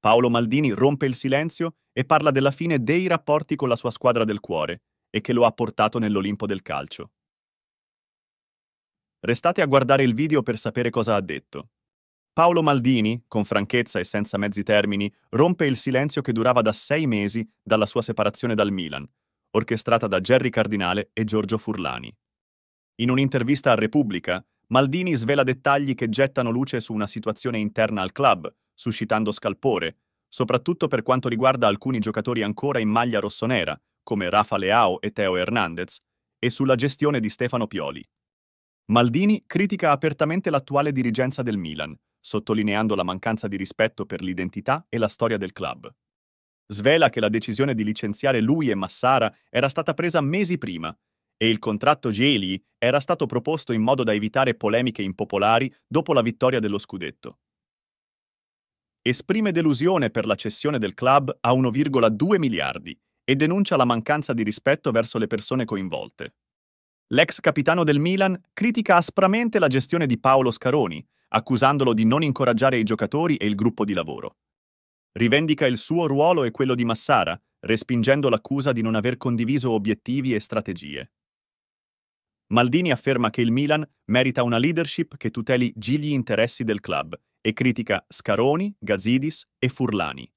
Paolo Maldini rompe il silenzio e parla della fine dei rapporti con la sua squadra del cuore e che lo ha portato nell'Olimpo del calcio. Restate a guardare il video per sapere cosa ha detto. Paolo Maldini, con franchezza e senza mezzi termini, rompe il silenzio che durava da sei mesi dalla sua separazione dal Milan, orchestrata da Gerry Cardinale e Giorgio Furlani. In un'intervista a Repubblica, Maldini svela dettagli che gettano luce su una situazione interna al club, suscitando scalpore, soprattutto per quanto riguarda alcuni giocatori ancora in maglia rossonera, come Rafa Leao e Teo Hernandez, e sulla gestione di Stefano Pioli. Maldini critica apertamente l'attuale dirigenza del Milan, sottolineando la mancanza di rispetto per l'identità e la storia del club. Svela che la decisione di licenziare lui e Massara era stata presa mesi prima e il contratto Geli era stato proposto in modo da evitare polemiche impopolari dopo la vittoria dello scudetto. Esprime delusione per la cessione del club a 1,2 miliardi e denuncia la mancanza di rispetto verso le persone coinvolte. L'ex capitano del Milan critica aspramente la gestione di Paolo Scaroni, accusandolo di non incoraggiare i giocatori e il gruppo di lavoro. Rivendica il suo ruolo e quello di Massara, respingendo l'accusa di non aver condiviso obiettivi e strategie. Maldini afferma che il Milan merita una leadership che tuteli gli interessi del club e critica Scaroni, Gazidis e Furlani.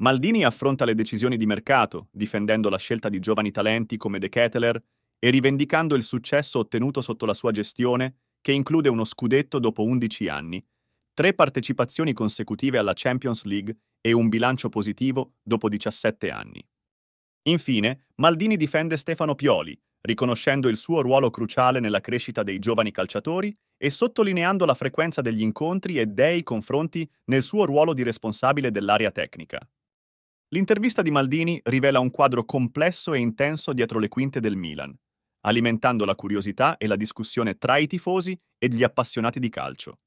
Maldini affronta le decisioni di mercato, difendendo la scelta di giovani talenti come De Ketteler e rivendicando il successo ottenuto sotto la sua gestione, che include uno scudetto dopo 11 anni, tre partecipazioni consecutive alla Champions League e un bilancio positivo dopo 17 anni. Infine, Maldini difende Stefano Pioli, riconoscendo il suo ruolo cruciale nella crescita dei giovani calciatori e sottolineando la frequenza degli incontri e dei confronti nel suo ruolo di responsabile dell'area tecnica. L'intervista di Maldini rivela un quadro complesso e intenso dietro le quinte del Milan, alimentando la curiosità e la discussione tra i tifosi e gli appassionati di calcio.